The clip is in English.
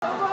Baba